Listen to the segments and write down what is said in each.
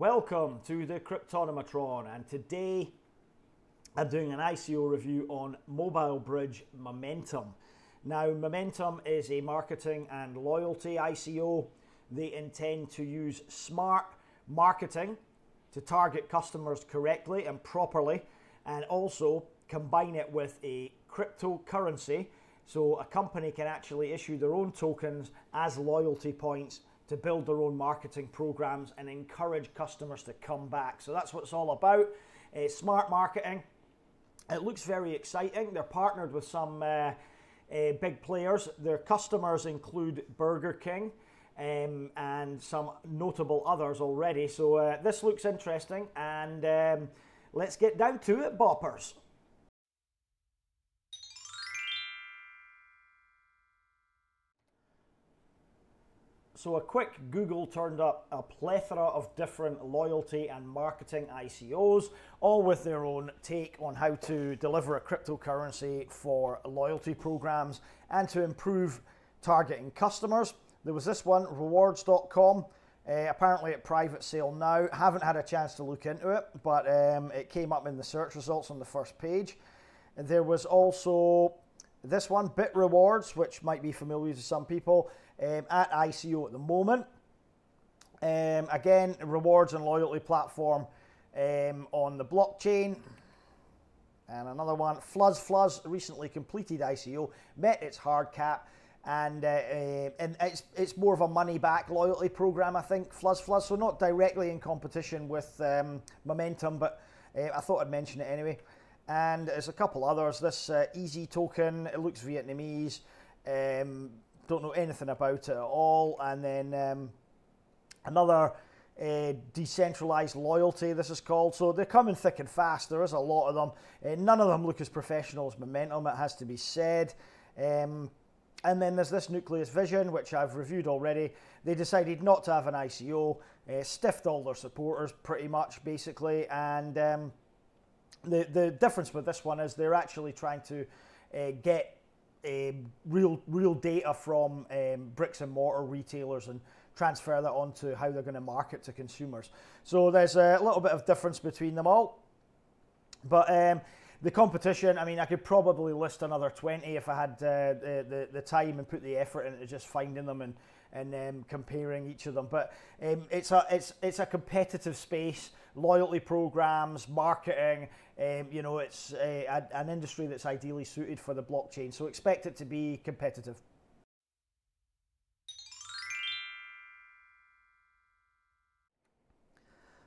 Welcome to the Cryptonomatron, and today I'm doing an ICO review on Mobile Bridge Momentum. Now, Momentum is a marketing and loyalty ICO. They intend to use smart marketing to target customers correctly and properly, and also combine it with a cryptocurrency so a company can actually issue their own tokens as loyalty points to build their own marketing programs and encourage customers to come back. So that's what it's all about. Uh, smart marketing. It looks very exciting. They're partnered with some uh, uh, big players. Their customers include Burger King um, and some notable others already. So uh, this looks interesting, and um, let's get down to it, boppers. So a quick Google turned up a plethora of different loyalty and marketing ICOs, all with their own take on how to deliver a cryptocurrency for loyalty programs and to improve targeting customers. There was this one, rewards.com. Uh, apparently at private sale now. Haven't had a chance to look into it, but um, it came up in the search results on the first page. There was also this one, Bit Rewards, which might be familiar to some people um, at ICO at the moment. Um, again, rewards and loyalty platform um, on the blockchain. And another one, Fluzz Fluzz, recently completed ICO, met its hard cap, and uh, uh, and it's it's more of a money back loyalty program, I think. Fluzz Fluzz, so not directly in competition with um, Momentum, but uh, I thought I'd mention it anyway. And there's a couple others. This uh, Easy token, it looks Vietnamese. Um, don't know anything about it at all. And then um, another uh, decentralized loyalty, this is called. So they're coming thick and fast. There is a lot of them. Uh, none of them look as professional as Momentum, it has to be said. Um, and then there's this Nucleus Vision, which I've reviewed already. They decided not to have an ICO, uh, stiffed all their supporters pretty much, basically. And um, the, the difference with this one is they're actually trying to uh, get um, real real data from um, bricks and mortar retailers and transfer that onto how they're going to market to consumers. So there's a little bit of difference between them all. But um, the competition, I mean, I could probably list another 20 if I had uh, the, the, the time and put the effort into just finding them and, and um, comparing each of them. But um, it's, a, it's, it's a competitive space, loyalty programs, marketing, um, you know, it's a, a, an industry that's ideally suited for the blockchain. So expect it to be competitive.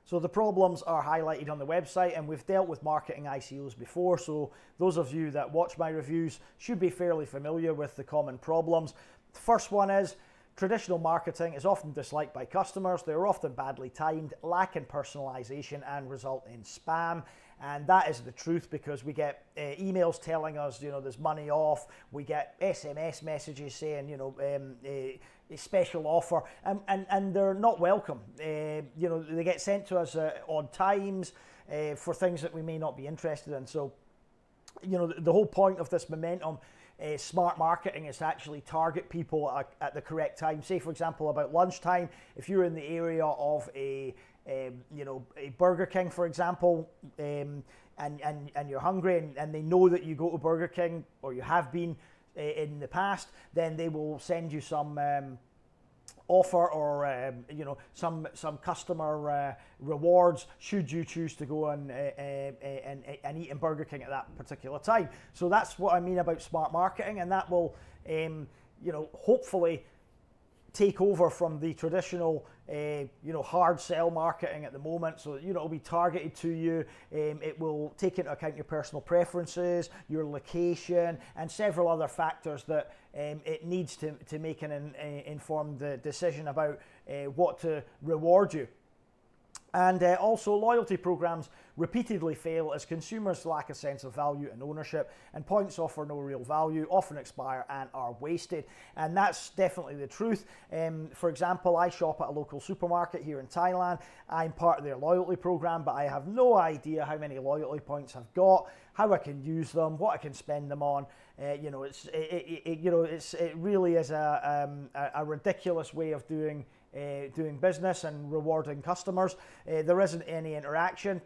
So the problems are highlighted on the website and we've dealt with marketing ICOs before. So those of you that watch my reviews should be fairly familiar with the common problems. The first one is Traditional marketing is often disliked by customers. They're often badly timed, lack in personalization, and result in spam. And that is the truth because we get uh, emails telling us, you know, there's money off. We get SMS messages saying, you know, um, a, a, special offer, and, and, and they're not welcome. Uh, you know, they get sent to us uh, odd times uh, for things that we may not be interested in. So, you know, the, the whole point of this momentum uh, smart marketing is to actually target people at, at, the correct time. Say, for example, about lunchtime, if you're in the area of a um, you know a Burger King, for example, um, and, and, and you're hungry and, and they know that you go to Burger King or you have been uh, in the past, then they will send you some. Um, offer or um, you know some some customer uh, rewards should you choose to go and, uh, uh, uh, and and eat in Burger King at that particular time. So that's what I mean about smart marketing, and that will um, you know hopefully take over from the traditional, uh, you know, hard sell marketing at the moment. So you know, it'll be targeted to you. Um, it will take into account your personal preferences, your location, and several other factors that um, it needs to to make an in, uh, informed uh, decision about uh, what to reward you. And uh, also, loyalty programs repeatedly fail as consumers lack a sense of value and ownership, and points offer no real value, often expire, and are wasted. And that's definitely the truth. Um, for example, I shop at a local supermarket here in Thailand. I'm part of their loyalty program, but I have no idea how many loyalty points I've got, how I can use them, what I can spend them on. Uh, you know, it's it, it, it, you know, it's it really is a, um, a, a ridiculous way of doing uh, doing business and rewarding customers. Uh, there isn't any interaction.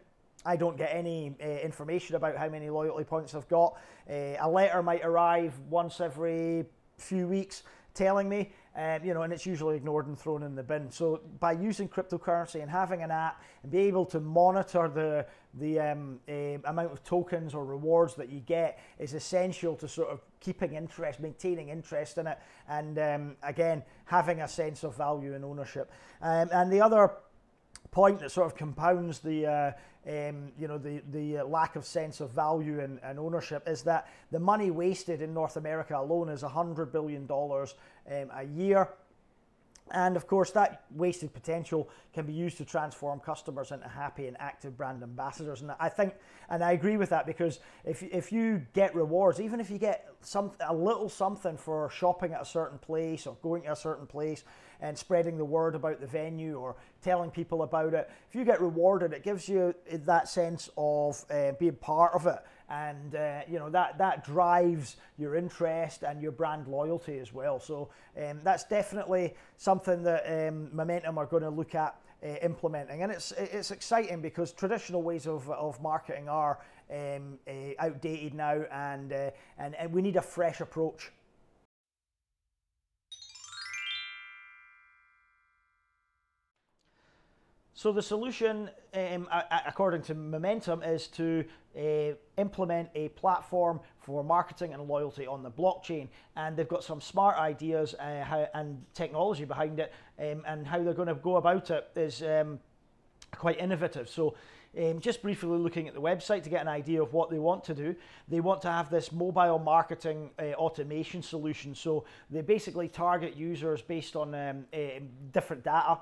I don't get any uh, information about how many loyalty points I've got. Uh, a letter might arrive once every few weeks telling me, um, you know, and it's usually ignored and thrown in the bin. So by using cryptocurrency and having an app and be able to monitor the the um, uh, amount of tokens or rewards that you get is essential to sort of keeping interest, maintaining interest in it, and um, again having a sense of value and ownership. Um, and the other point that sort of compounds the uh, um, you know the the lack of sense of value and, and, ownership is that the money wasted in North America alone is hundred billion dollars um, a year. And of course, that wasted potential can be used to transform customers into happy and active brand ambassadors. And I think, and I agree with that because if, if you get rewards, even if you get some a little something for shopping at a certain place or going to a certain place and spreading the word about the venue or telling people about it, if you get rewarded, it gives you that sense of uh, being part of it and uh, you know that that drives your interest and your brand loyalty as well. So um, that's definitely something that um, Momentum are going to look at. Uh, implementing and it's it's exciting because traditional ways of, of marketing are um, uh, outdated now and, uh, and and we need a fresh approach So the solution, um, according to Momentum, is to uh, implement a platform for marketing and loyalty on the blockchain, and they've got some smart ideas uh, how, and technology behind it, um, and how they're going to go about it is um, quite innovative. So. Um, just briefly looking at the website to get an idea of what they want to do. They want to have this mobile marketing uh, automation solution. So they basically target users based on um, uh, different data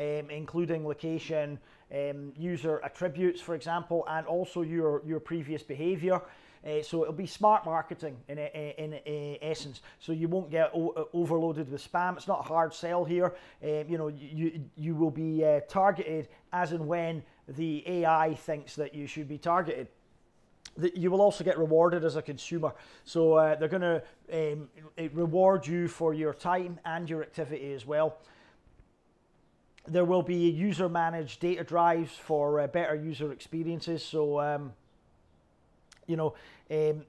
um, including location, um, user attributes, for example, and also your, your previous behavior. Uh, so it'll be smart marketing in, in, in, essence. So you won't get o- overloaded with spam. It's not a hard sell here. Um, you know, you, you will be uh, targeted as and when the AI thinks that you should be targeted you will also get rewarded as a consumer. So uh, they're going to um, reward you for your time and your activity as well. There will be user managed data drives for uh, better user experiences. So, um, you know, um,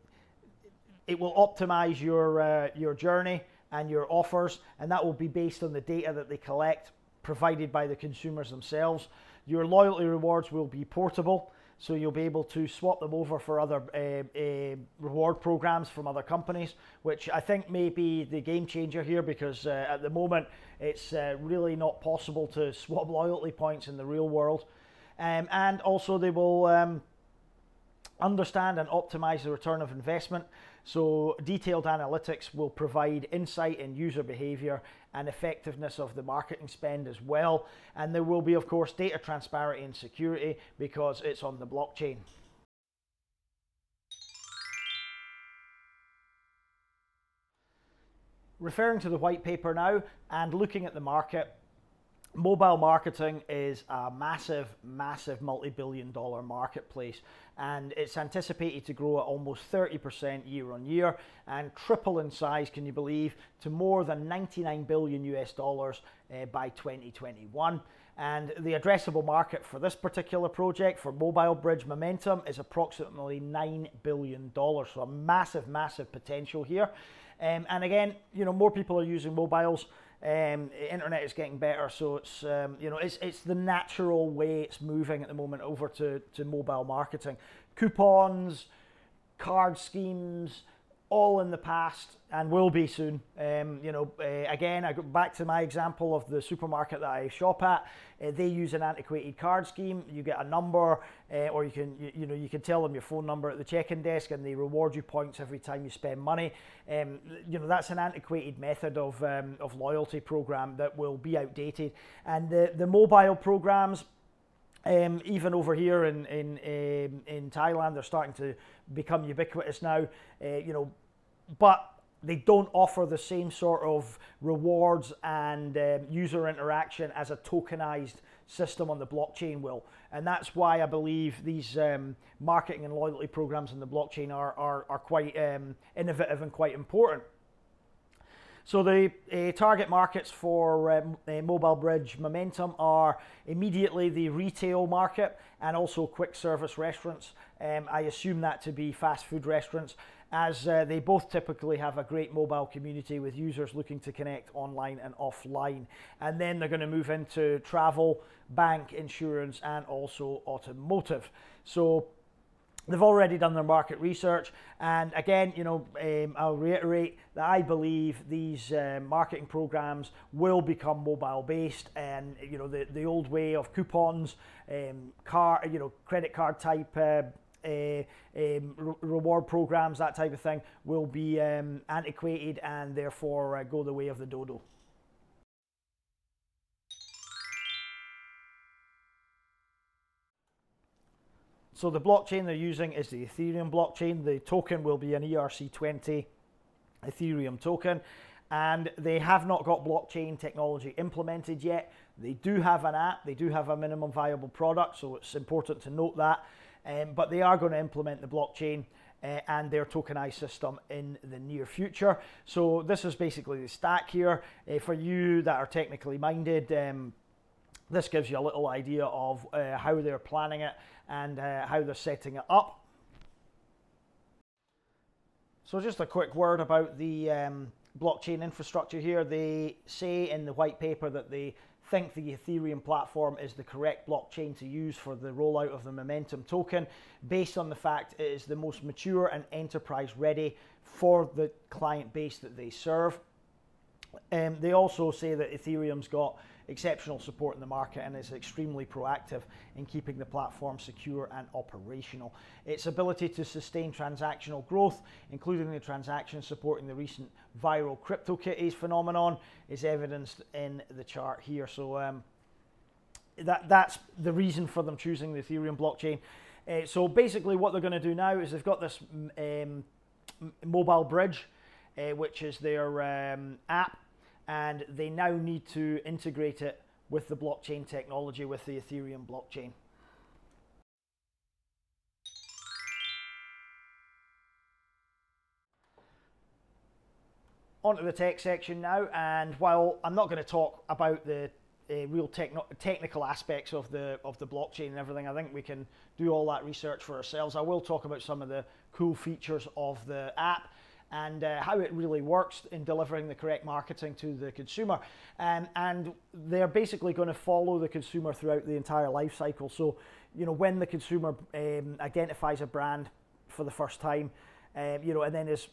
it will optimize your, uh, your journey and your offers, and that will be based on the data that they collect provided by the consumers themselves. Your loyalty rewards will be portable so you'll be able to swap them over for other uh, uh, reward programs from other companies, which I think may be the game changer here because uh, at the moment it's uh, really not possible to swap loyalty points in the real world. Um, and also, they will um, understand and optimize the return of investment. So, detailed analytics will provide insight in user behavior and effectiveness of the marketing spend as well. And there will be, of course, data transparency and security because it's on the blockchain. Referring to the white paper now and looking at the market, mobile marketing is a massive, massive multi billion dollar marketplace, and it's anticipated to grow at almost 30% year on year and triple in size, can you believe, to more than 99 billion US dollars uh, by 2021. And the addressable market for this particular project for Mobile Bridge Momentum is approximately $9 billion. So a massive, massive potential here. Um, and again, you know, more people are using mobiles. Um, internet is getting better, so it's um, you know it's it's the natural way it's moving at the moment over to, to mobile marketing. Coupons, card schemes, all in the past and will be soon. Um, you know, uh, again, I go back to my example of the supermarket that I shop at. Uh, they use an antiquated card scheme. You get a number, uh, or you can, you, you, know, you can tell them your phone number at the check-in desk, and they reward you points every time you spend money. Um, you know, that's an antiquated method of um, of loyalty program that will be outdated. And the the mobile programs. Um, even over here in in um, in Thailand, they're starting to become ubiquitous now. Uh, you know, but they don't offer the same sort of rewards and um, user interaction as a tokenized system on the blockchain will. And that's why I believe these um, marketing and loyalty programs in the blockchain are, are, are quite um, innovative and quite important. So the uh, target markets for um, uh, Mobile Bridge Momentum are immediately the retail market and also quick service restaurants. Um, I assume that to be fast food restaurants as uh, they both typically have a great mobile community with users looking to connect online and offline. And then they're going to move into travel, bank, insurance, and also automotive. So They've already done their market research, and again, you know, um, I'll reiterate that I believe these uh, marketing programs will become mobile-based, and you know, the, the old way of coupons, um, car, you know, credit card type. Uh, uh, um, re- reward programs, that type of thing, will be um, antiquated and therefore uh, go the way of the dodo. So the blockchain they're using is the Ethereum blockchain. The token will be an ERC20 Ethereum token. And they have not got blockchain technology implemented yet. They do have an app, they do have a minimum viable product, so it's important to note that. Um, but they are going to implement the blockchain uh, and their tokenized system in the near future. So this is basically the stack here. Uh, for you that are technically minded, um, this gives you a little idea of uh, how they're planning it and uh, how they're setting it up. So just a quick word about the um, blockchain infrastructure here. They say in the white paper that they think the Ethereum platform is the correct blockchain to use for the rollout of the Momentum token based on the fact it is the most mature and enterprise ready for the client base that they serve. Um, they also say that Ethereum's got exceptional support in the market and is extremely proactive in keeping the platform secure and operational. Its ability to sustain transactional growth, including the transactions supporting the recent viral CryptoKitties phenomenon, is evidenced in the chart here. So um, that, that's the reason for them choosing the Ethereum blockchain. Uh, so basically, what they're going to do now is they've got this um, mobile bridge, uh, which is their um, app and they now need to integrate it with the blockchain technology, with the Ethereum blockchain. Onto the tech section now, and while I'm not going to talk about the uh, real techno- technical aspects of the of the blockchain and everything, I think we can do all that research for ourselves. I will talk about some of the cool features of the app and uh, how it really works in delivering the correct marketing to the consumer. Um, and they're basically going to follow the consumer throughout the entire life cycle. So, you know, when the consumer um, identifies a brand for the first time, um, you know, and then is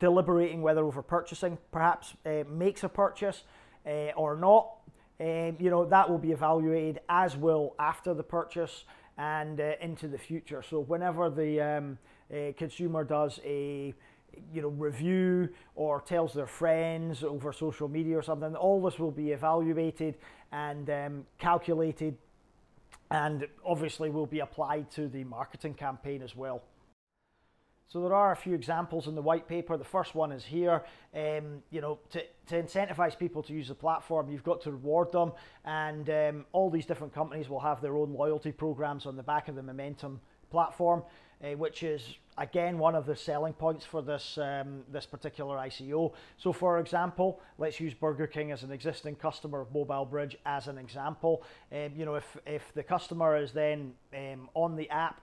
deliberating whether over purchasing, perhaps uh, makes a purchase uh, or not, um, you know, that will be evaluated as will after the purchase and uh, into the future. So whenever the um, uh, consumer does a you know, review or tells their friends over social media or something. All this will be evaluated and um, calculated and obviously will be applied to the marketing campaign as well. So there are a few examples in the white paper. The first one is here. Um, you know, to, to incentivize people to use the platform, you've got to reward them, and um, all these different companies will have their own loyalty programs on the back of the Momentum platform, uh, which is again one of the selling points for this um, this particular ICO. So, for example, let's use Burger King as an existing customer of Mobile Bridge as an example. Um, you know, if if the customer is then um, on the app,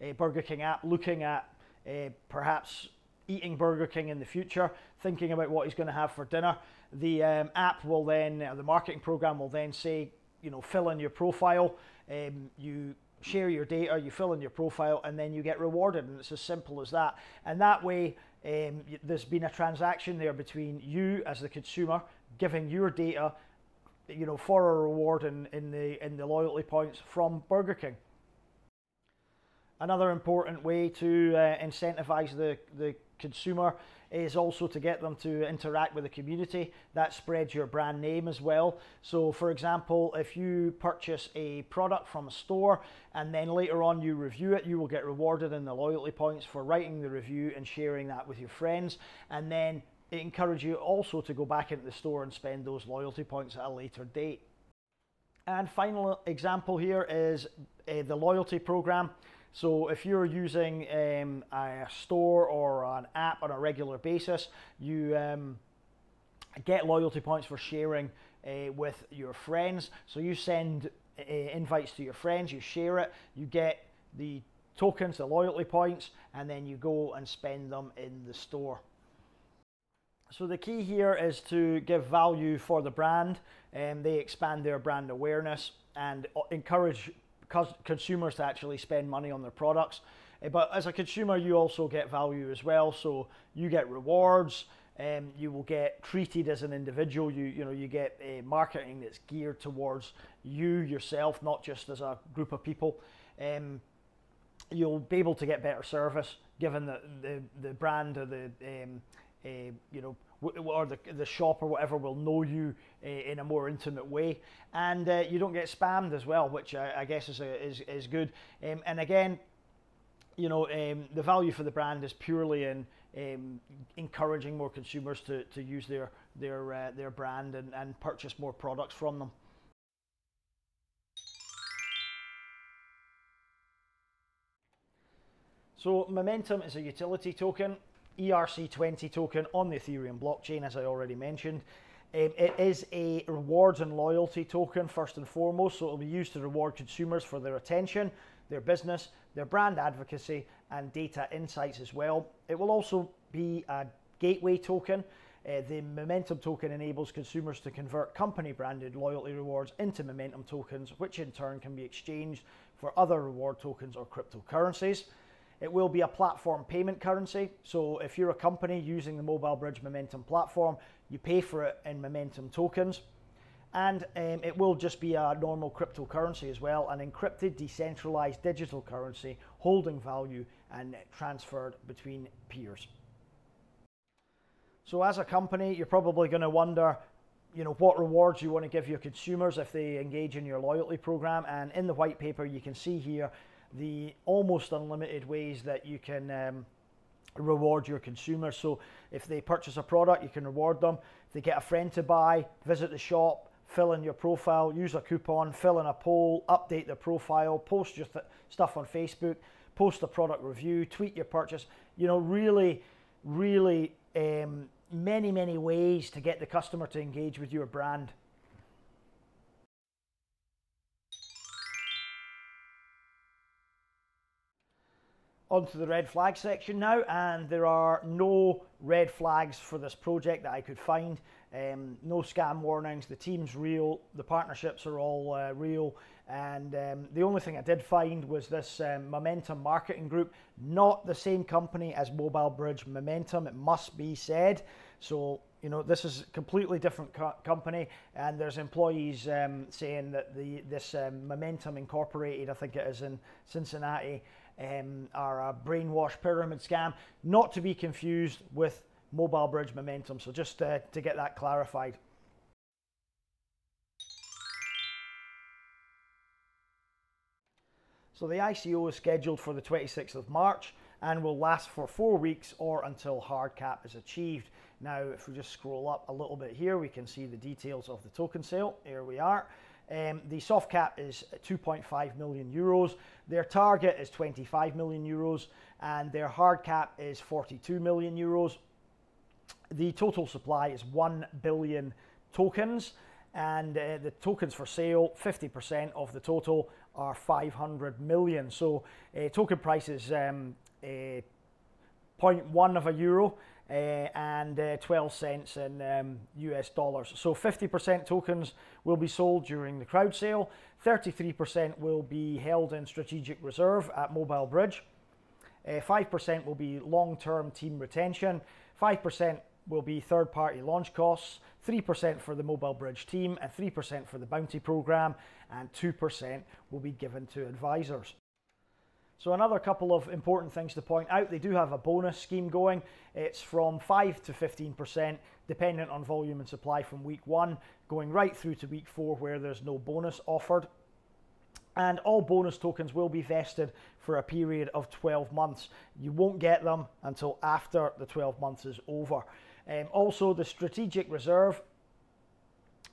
a Burger King app, looking at uh, perhaps eating Burger King in the future, thinking about what he's going to have for dinner, the um, app will then, uh, the marketing program will then say, you know, fill in your profile. Um, you share your data, you fill in your profile, and then you get rewarded. And it's as simple as that. And that way, um, there's been a transaction there between you as the consumer giving your data, you know, for a reward in, in the in the loyalty points from Burger King. Another important way to uh, incentivize the, the consumer is also to get them to interact with the community. That spreads your brand name as well. So, for example, if you purchase a product from a store and then later on you review it, you will get rewarded in the loyalty points for writing the review and sharing that with your friends. And then it encourages you also to go back into the store and spend those loyalty points at a later date. And final example here is uh, the loyalty program. So if you're using um, a store or an app on a regular basis, you um, get loyalty points for sharing uh, with your friends. So you send uh, invites to your friends, you share it, you get the tokens, the loyalty points, and then you go and spend them in the store. So the key here is to give value for the brand, and they expand their brand awareness and uh, encourage consumers to actually spend money on their products. Uh, but as a consumer, you also get value as well. So you get rewards. Um, you will get treated as an individual. You you know you get uh, marketing that's geared towards you yourself, not just as a group of people. Um, you'll be able to get better service given that the the brand or the um, uh, you know or the, the shop or whatever will know you uh, in a more intimate way, and uh, you don't get spammed as well, which I, I guess is, a, is is good. Um, and again, you know, um, the value for the brand is purely in um, encouraging more consumers to, to use their their uh, their brand and, and purchase more products from them. So Momentum is a utility token, ERC20 token on the Ethereum blockchain, as I already mentioned. Um, it is a rewards and loyalty token first and foremost, so it will be used to reward consumers for their attention, their business, their brand advocacy, and data insights as well. It will also be a gateway token. Uh, the Momentum token enables consumers to convert company branded loyalty rewards into Momentum tokens, which in turn can be exchanged for other reward tokens or cryptocurrencies. It will be a platform payment currency. So if you're a company using the Mobile Bridge Momentum platform, you pay for it in Momentum tokens and um, it will just be a normal cryptocurrency as well, an encrypted, decentralized digital currency holding value and transferred between peers. So, as a company, you're probably going to wonder, you know, what rewards you want to give your consumers if they engage in your loyalty program. And in the white paper, you can see here the almost unlimited ways that you can. Um, reward your consumers. So if they purchase a product, you can reward them. If they get a friend to buy, visit the shop, fill in your profile, use a coupon, fill in a poll, update their profile, post your th- stuff on Facebook, post a product review, tweet your purchase. You know, really, really um, many, many ways to get the customer to engage with your brand. Onto the red flag section now, and there are no red flags for this project that I could find. Um, no scam warnings. The team's real. The partnerships are all uh, real. And um, the only thing I did find was this um, Momentum Marketing Group, not the same company as Mobile Bridge Momentum. It must be said. So you know this is a completely different co- company, and there's employees um, saying that the this um, Momentum Incorporated, I think it is in Cincinnati um, are a brainwash pyramid scam, not to be confused with Mobile Bridge Momentum. So just uh, to get that clarified. So the ICO is scheduled for the 26th of March and will last for four weeks or until hard cap is achieved. Now, if we just scroll up a little bit here, we can see the details of the token sale. Here we are. Um, the soft cap is 2.5 million euros. Their target is 25 million euros, and their hard cap is 42 million euros. The total supply is 1 billion tokens, and uh, the tokens for sale, 50% of the total, are 500 million. So, uh, token price is um, uh, 0.1 of a euro uh, and uh, 12 cents in um, US dollars. So 50% tokens will be sold during the crowd sale, 33% will be held in strategic reserve at Mobile Bridge, uh, 5% will be long term team retention, 5% will be third party launch costs, 3% for the Mobile Bridge team, and 3% for the bounty program, and 2% will be given to advisors. So another couple of important things to point out, they do have a bonus scheme going. It's from 5 to 15% dependent on volume and supply from week 1 going right through to week 4 where there's no bonus offered. And all bonus tokens will be vested for a period of 12 months. You won't get them until after the 12 months is over. Um, also, the strategic reserve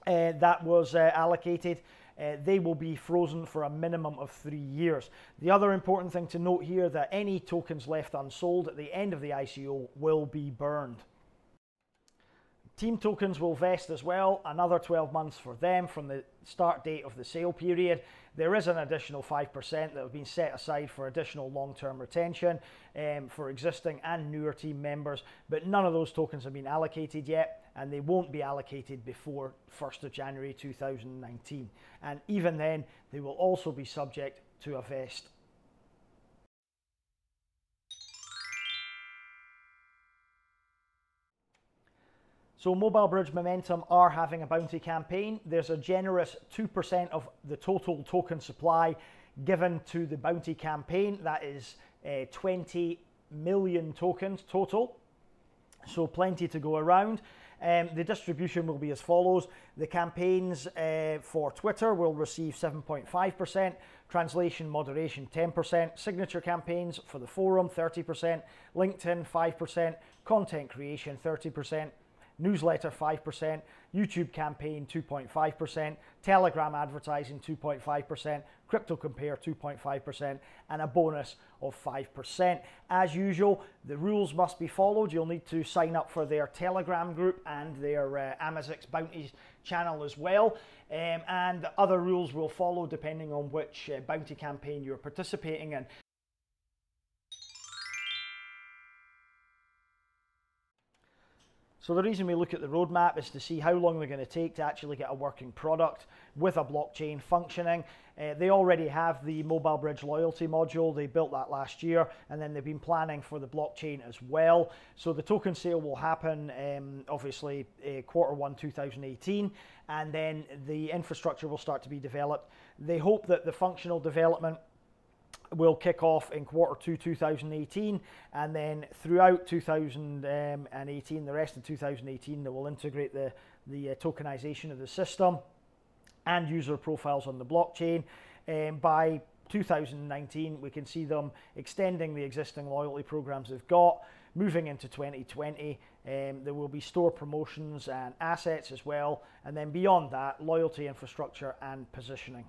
uh, that was uh, allocated uh, they will be frozen for a minimum of three years. The other important thing to note here that any tokens left unsold at the end of the ICO will be burned. Team tokens will vest as well, another 12 months for them from the start date of the sale period. There is an additional 5% that have been set aside for additional long term retention um, for existing and newer team members, but none of those tokens have been allocated yet and they won't be allocated before 1st of January 2019. And even then, they will also be subject to a vest So Mobile Bridge Momentum are having a bounty campaign. There's a generous 2% of the total token supply given to the bounty campaign. That is uh, 20 million tokens total. So plenty to go around. Um, the distribution will be as follows. The campaigns uh, for Twitter will receive 7.5%, translation moderation 10%, signature campaigns for the forum 30%, LinkedIn 5%, content creation 30%, newsletter 5%, YouTube campaign 2.5%, Telegram advertising 2.5%, Crypto Compare 2.5%, and a bonus of 5%. As usual, the rules must be followed. You'll need to sign up for their Telegram group and their uh, Amazix Bounties channel as well. Um, and other rules will follow depending on which uh, bounty campaign you're participating in. So the reason we look at the roadmap is to see how long they're going to take to actually get a working product with a blockchain functioning. Uh, they already have the Mobile Bridge loyalty module. They built that last year, and then they've been planning for the blockchain as well. So the token sale will happen, um, obviously, uh, quarter one 2018, and then the infrastructure will start to be developed. They hope that the functional development will kick off in quarter two 2018 and then throughout 2018 the rest of 2018 they will integrate the the uh, tokenization of the system and user profiles on the blockchain. Um, by 2019 we can see them extending the existing loyalty programs they've got moving into 2020 um, there will be store promotions and assets as well and then beyond that loyalty infrastructure and positioning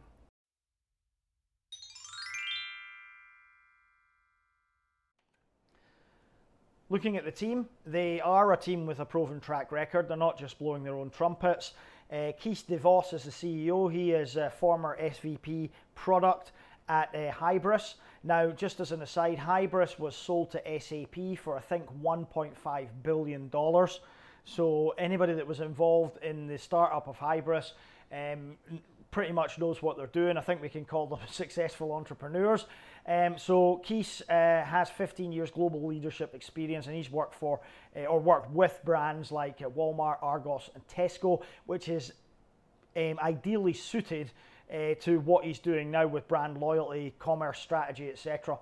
Looking at the team, they are a team with a proven track record. They're not just blowing their own trumpets. Uh, Kees de Vos is the CEO. He is a former SVP product at uh, Hybris. Now, just as an aside, Hybris was sold to SAP for I think 1.5 billion dollars. So anybody that was involved in the startup of Hybris um, pretty much knows what they're doing. I think we can call them successful entrepreneurs. Um, so Kees uh, has 15 years global leadership experience, and he's worked for uh, or worked with brands like uh, Walmart, Argos, and Tesco, which is um, ideally suited uh, to what he's doing now with brand loyalty, commerce strategy, etc.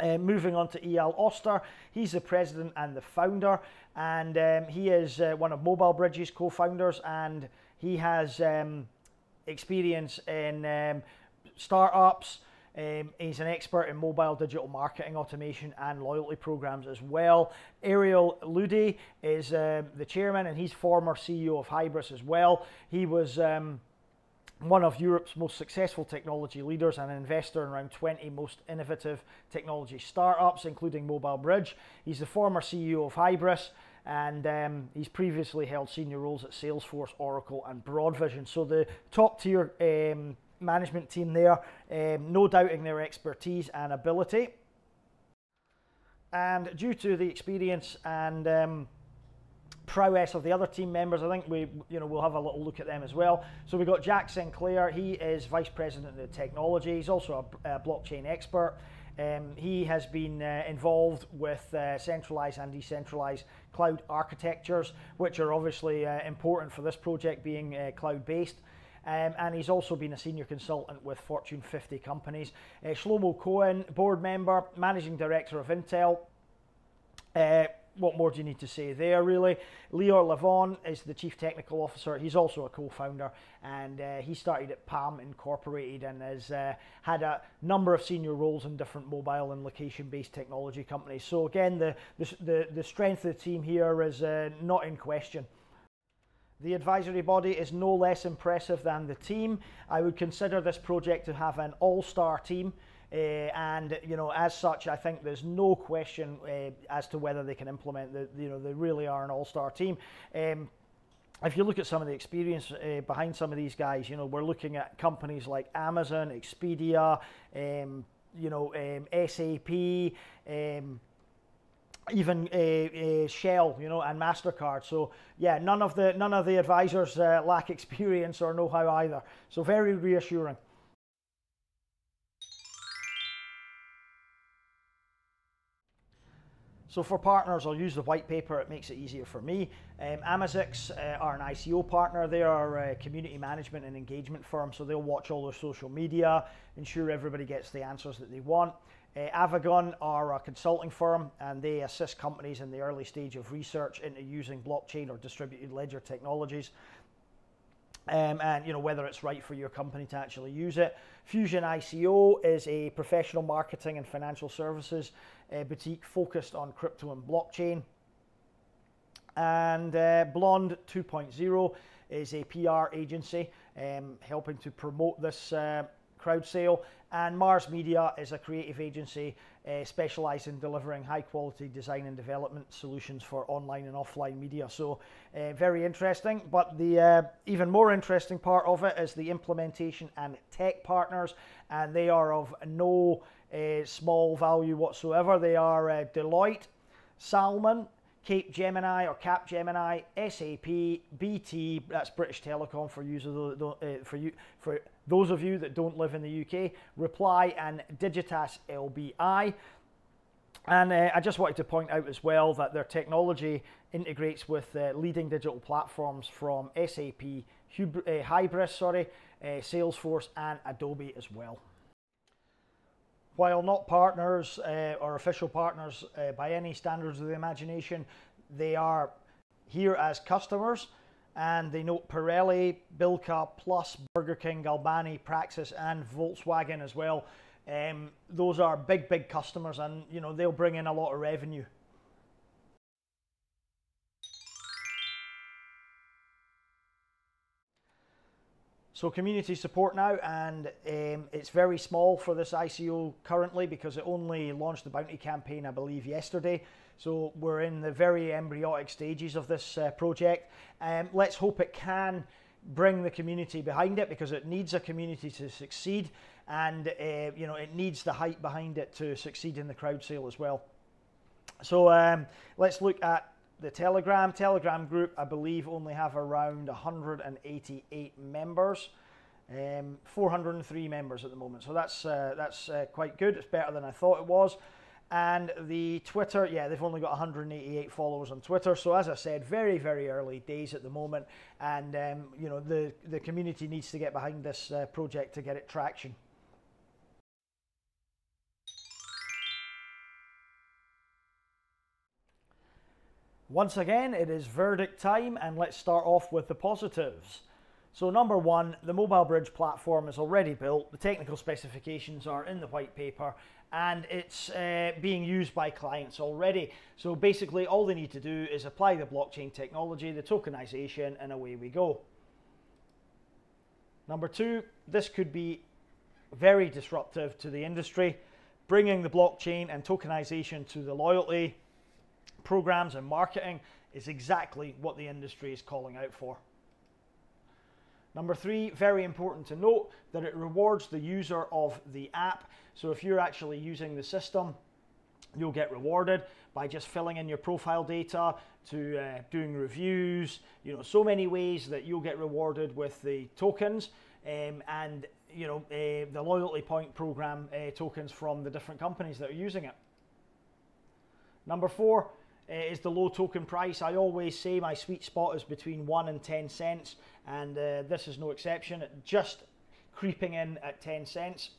Uh, moving on to E.L. Oster, he's the president and the founder, and um, he is uh, one of Mobile Bridge's co-founders, and he has um, experience in um, startups. Um, he's an expert in mobile digital marketing automation and loyalty programs as well. Ariel Ludi is uh, the chairman and he's former CEO of Hybris as well. He was um, one of Europe's most successful technology leaders and an investor in around 20 most innovative technology startups, including Mobile Bridge. He's the former CEO of Hybris and um, he's previously held senior roles at Salesforce, Oracle, and Broadvision. So the top tier um, management team there, um, no doubting their expertise and ability. And due to the experience and um, prowess of the other team members, I think we, you know, we'll have a little look at them as well. So we've got Jack Sinclair. He is vice president of technology. He's also a, a blockchain expert. Um, he has been uh, involved with uh, centralized and decentralized cloud architectures, which are obviously uh, important for this project being uh, cloud based. Um, and he's also been a senior consultant with Fortune 50 companies. Uh, Shlomo Cohen, board member, managing director of Intel. Uh, what more do you need to say there, really? Lior Levon is the chief technical officer. He's also a co-founder, and uh, he started at Palm Incorporated and has uh, had a number of senior roles in different mobile and location-based technology companies. So again, the the the, the strength of the team here is uh, not in question. The advisory body is no less impressive than the team. I would consider this project to have an all-star team. Uh, and you know, as such, I think there's no question uh, as to whether they can implement. You know, they really are an all-star team. Um, if you look at some of the experience uh, behind some of these guys, you know, we're looking at companies like Amazon, Expedia, um, you know, um, SAP, um, even uh, Shell, you know, and Mastercard. So yeah, none of the none of the advisors uh, lack experience or know-how either. So very reassuring. So for partners, I'll use the white paper. It makes it easier for me. Um, Amazix uh, are an ICO partner. They are a community management and engagement firm, so they'll watch all their social media, ensure everybody gets the answers that they want. Uh, Avagon are a consulting firm, and they assist companies in the early stage of research into using blockchain or distributed ledger technologies. Um, and you know whether it's right for your company to actually use it. Fusion ICO is a professional marketing and financial services uh, boutique focused on crypto and blockchain. And uh, Blonde 2.0 is a PR agency um, helping to promote this uh, crowd sale. And Mars Media is a creative agency uh, specialised in delivering high quality design and development solutions for online and offline media. So, uh, very interesting. But the uh, even more interesting part of it is the implementation and tech partners, and they are of no small value whatsoever. They are Deloitte, Salmon, Cape Gemini or Cap Gemini, SAP, BT, that's British Telecom for users uh, for you for those of you that don't live in the UK, Reply and Digitas LBI. And uh, I just wanted to point out as well that their technology integrates with uh, leading digital platforms from SAP, Hub- uh, Hybris, sorry, uh, Salesforce, and Adobe as well. While not partners uh, or official partners uh, by any standards of the imagination, they are here as customers and they note Pirelli, Bilka, Plus, Burger King, Galbani, Praxis, and Volkswagen as well. Um, those are big, big customers, and you know they'll bring in a lot of revenue. So community support now, and um, it's very small for this ICO currently because it only launched the bounty campaign, I believe, yesterday. So we're in the very embryonic stages of this uh, project. Um, let's hope it can bring the community behind it because it needs a community to succeed, and uh, you know it needs the hype behind it to succeed in the crowd sale as well. So um, let's look at the Telegram. Telegram group, I believe, only have around 188 members. Um, 403 members at the moment, so that's uh, that's uh, quite good. It's better than I thought it was. And the Twitter, yeah, they've only got 188 followers on Twitter. So as I said, very very early days at the moment, and um, you know the the community needs to get behind this uh, project to get it traction. Once again, it is verdict time, and let's start off with the positives. So, number one, the mobile bridge platform is already built, the technical specifications are in the white paper, and it's uh, being used by clients already. So, basically, all they need to do is apply the blockchain technology, the tokenization, and away we go. Number two, this could be very disruptive to the industry, bringing the blockchain and tokenization to the loyalty programs and marketing is exactly what the industry is calling out for. Number three, very important to note that it rewards the user of the app. So if you're actually using the system, you'll get rewarded by just filling in your profile data to uh, doing reviews you know so many ways that you'll get rewarded with the tokens um, and you know uh, the loyalty point program uh, tokens from the different companies that are using it number four is the low token price. I always say my sweet spot is between 1 and 10 cents, and uh, this is no exception, just creeping in at 10 cents.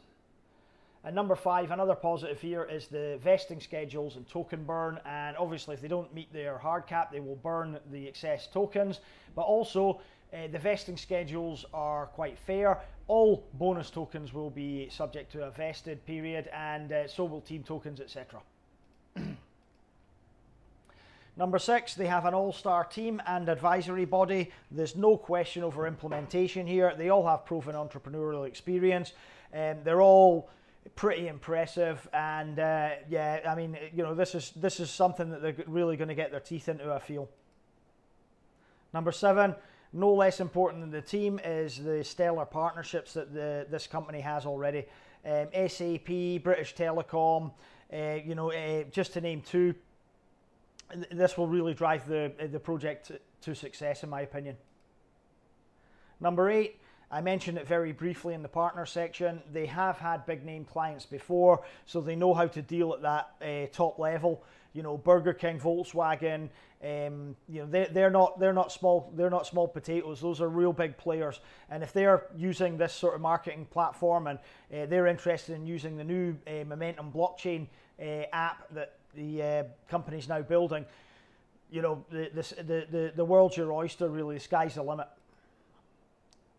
And number five, another positive here is the vesting schedules and token burn. And obviously, if they don't meet their hard cap, they will burn the excess tokens. But also, uh, the vesting schedules are quite fair. All bonus tokens will be subject to a vested period, and uh, so will team tokens, etc. Number six, they have an all star team and advisory body. There's no question over implementation here. They all have proven entrepreneurial experience. and they're all pretty impressive. And uh, yeah, I mean, you know, this is this is something that they're really going to get their teeth into. I feel. Number seven, no less important than the team, is the stellar partnerships that the, this company has already. Um, SAP, British Telecom, uh, you know, uh, just to name two. This will really drive the the project to success, in my opinion. Number eight, I mentioned it very briefly in the partner section. They have had big name clients before, so they know how to deal at that uh, top level. You know, Burger King, Volkswagen. Um, you know, they, they're not they're not small they're not small potatoes. Those are real big players. And if they're using this sort of marketing platform and uh, they're interested in using the new uh, Momentum blockchain app that the uh, company's now building, you know, the, the, the, the world's your oyster. Really, the sky's the limit.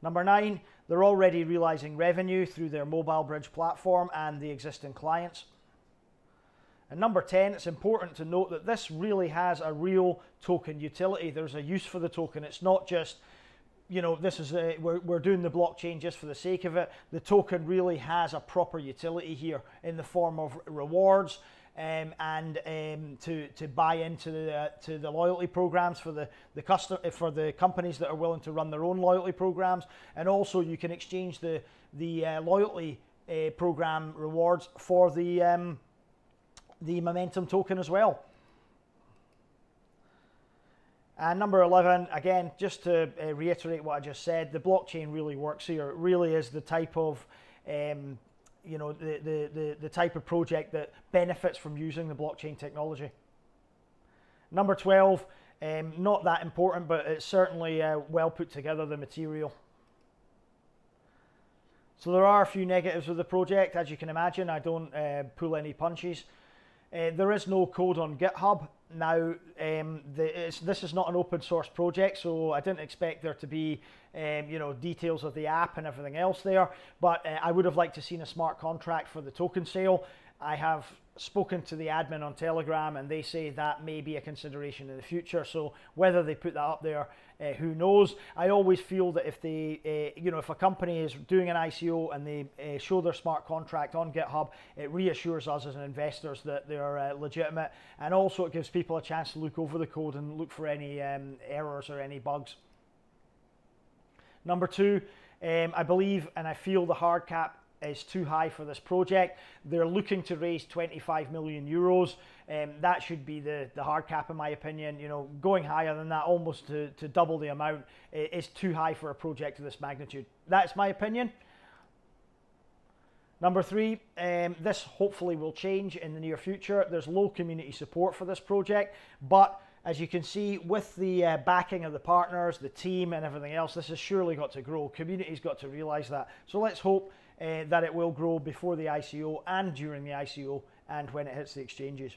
Number nine, they're already realizing revenue through their MobileBridge platform and the existing clients. And number 10, it's important to note that this really has a real token utility. There's a use for the token. It's not just, you know, this is a, we're, we're doing the blockchain just for the sake of it. The token really has a proper utility here in the form of rewards um, and um, to, to buy into the, uh, to the loyalty programs for the, the custom, for the companies that are willing to run their own loyalty programs. And also you can exchange the, the uh, loyalty uh, program rewards for the, um, the momentum token as well. And number 11, again, just to uh, reiterate what I just said, the blockchain really works here. It really is the type of um, you know, the, the, the, the type of project that benefits from using the blockchain technology. Number 12, um, not that important, but it's certainly uh, well put together, the material. So there are a few negatives with the project. As you can imagine, I don't uh, pull any punches. Uh, there is no code on GitHub. Now, um, the, this is not an open source project, so I didn't expect there to be, um, you know, details of the app and everything else there. But uh, I would have liked to seen a smart contract for the token sale. I have spoken to the admin on Telegram, and they say that may be a consideration in the future. So whether they put that up there uh, who knows? I always feel that if they, uh, you know, if a company is doing an ICO and they uh, show their smart contract on GitHub, it reassures us as investors that they are uh, legitimate, and also it gives people a chance to look over the code and look for any um, errors or any bugs. Number two, um, I believe and I feel the hard cap is too high for this project. They're looking to raise 25 million euros. Um, that should be the, the hard cap, in my opinion. You know, going higher than that, almost to, to double the amount, is too high for a project of this magnitude. That's my opinion. Number three, um, this hopefully will change in the near future. There's low community support for this project, but as you can see, with the uh, backing of the partners, the team, and everything else, this has surely got to grow. Community's got to realize that. So let's hope uh, that it will grow before the ICO and during the ICO and when it hits the exchanges.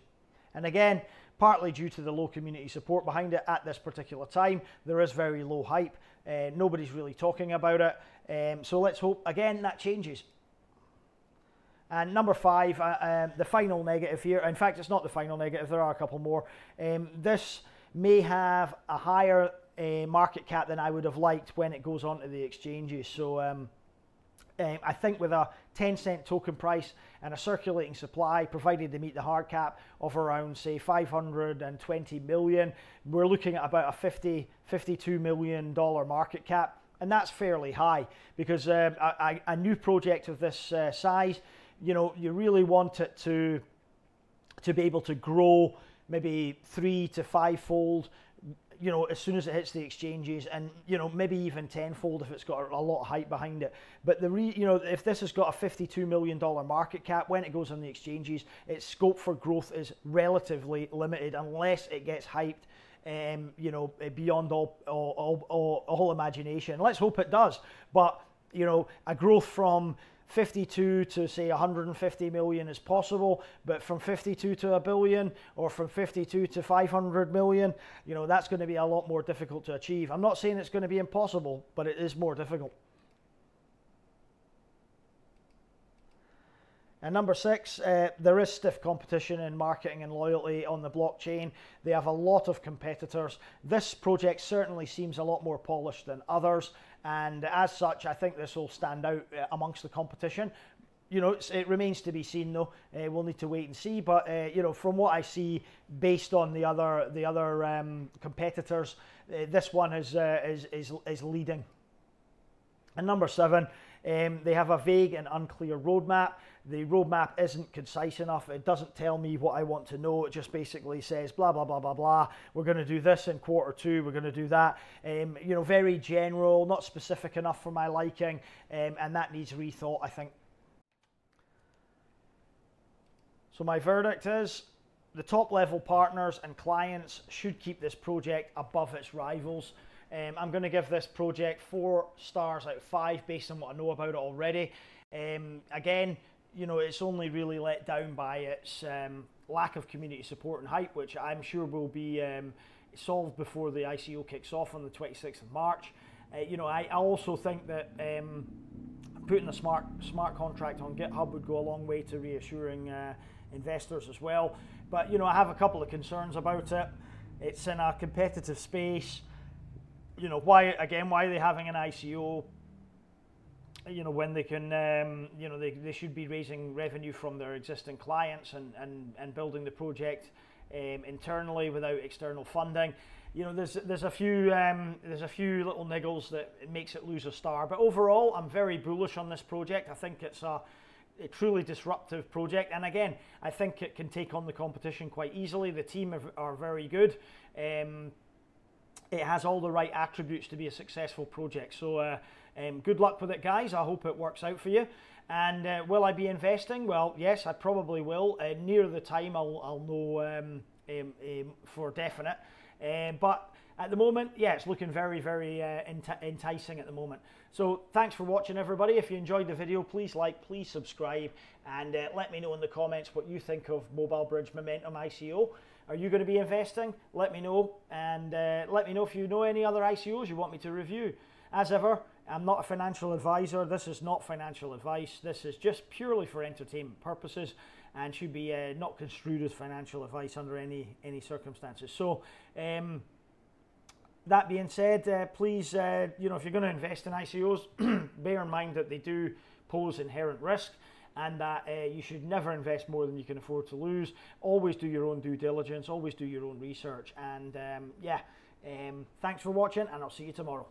And again, partly due to the low community support behind it at this particular time, there is very low hype. Uh, nobody's really talking about it. Um, so let's hope again that changes. And number five, uh, um, the final negative here. In fact, it's not the final negative. There are a couple more. Um, this may have a higher uh, market cap than I would have liked when it goes onto the exchanges. So um, um, I think with a 10 cent token price and a circulating supply, provided they meet the hard cap of around, say, 520 million, we're looking at about a 50, 52 million dollar market cap. And that's fairly high because um, a, a, new project of this uh, size, you know, you really want it to, to be able to grow maybe three to five fold you know, as soon as it hits the exchanges, and you know, maybe even tenfold if it's got a lot of hype behind it. But the re, you know, if this has got a fifty-two million dollar market cap when it goes on the exchanges, its scope for growth is relatively limited unless it gets hyped. Um, you know, beyond all, all, all, all imagination. Let's hope it does. But you know, a growth from 52 to say 150 million is possible, but from 52 to a billion or from 52 to 500 million, you know, that's going to be a lot more difficult to achieve. I'm not saying it's going to be impossible, but it is more difficult. And number six, uh, there is stiff competition in marketing and loyalty on the blockchain. They have a lot of competitors. This project certainly seems a lot more polished than others. And as such, I think this will stand out uh, amongst the competition. you know, it remains to be seen though. Uh, we'll need to wait and see. But uh, you know, from what I see, based on the other the other um, competitors, uh, this one is, uh, is is is leading. And number seven, um, they have a vague and unclear roadmap. The roadmap isn't concise enough. It doesn't tell me what I want to know. It just basically says blah blah blah blah blah. We're going to do this in quarter two. We're going to do that. Um, you know, very general, not specific enough for my liking, um, and that needs rethought. I think. So my verdict is the top level partners and clients should keep this project above its rivals. Um, I'm going to give this project four stars out of five based on what I know about it already. Um, again, you know, it's only really let down by its um, lack of community support and hype, which I'm sure will be um, solved before the ICO kicks off on the 26th of March. Uh, you know, I, also think that um, putting a smart smart contract on GitHub would go a long way to reassuring. Uh, investors as well. But you know, I have a couple of concerns about it. It's in a competitive space. You know, why again? Why are they having an ICO? You know, when they can, um, you know, they, they should be raising revenue from their existing clients and, and, and building the project um, internally without external funding. You know, there's there's a few um, there's a few little niggles that makes it lose a star, but overall, I'm very bullish on this project. I think it's a a truly disruptive project. And again, I think it can take on the competition quite easily. The team are, are very good. It has all the right attributes to be a successful project. So, uh, um, good luck with it, guys. I hope it works out for you. And uh, will I be investing? Well, yes, I probably will. Uh, near the time, I'll, I'll know um, um, um for definite. Uh, but at the moment, yeah, it's looking very, very uh, enticing at the moment. So thanks for watching, everybody. If you enjoyed the video, please like, please subscribe, and uh, let me know in the comments what you think of MobileBridge Momentum ICO. Are you going to be investing? Let me know, and uh, let me know if you know any other ICOs you want me to review. As ever, I'm not a financial advisor. This is not financial advice. This is just purely for entertainment purposes and should be uh, not construed as financial advice under any any circumstances. So. Um, that being said, uh, please, uh, you know, if you're going to invest in ICOs, bear in mind that they do pose inherent risk and that uh, you should never invest more than you can afford to lose. Always do your own due diligence, always do your own research. And um, yeah, um, thanks for watching, and I'll see you tomorrow.